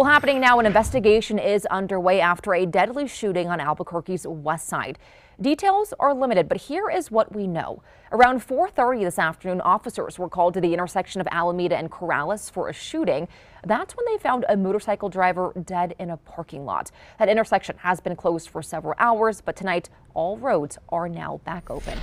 Well, happening now, an investigation is underway after a deadly shooting on Albuquerque's west side. Details are limited, but here is what we know. Around 4.30 this afternoon, officers were called to the intersection of Alameda and Corrales for a shooting. That's when they found a motorcycle driver dead in a parking lot. That intersection has been closed for several hours, but tonight all roads are now back open.